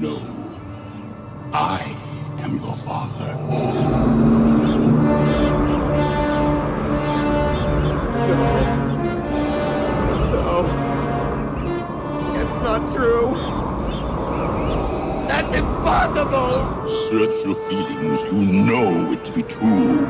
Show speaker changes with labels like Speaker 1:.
Speaker 1: No. I am your father.
Speaker 2: No. no, It's not true. That's impossible!
Speaker 1: Search your feelings. You know it to be true.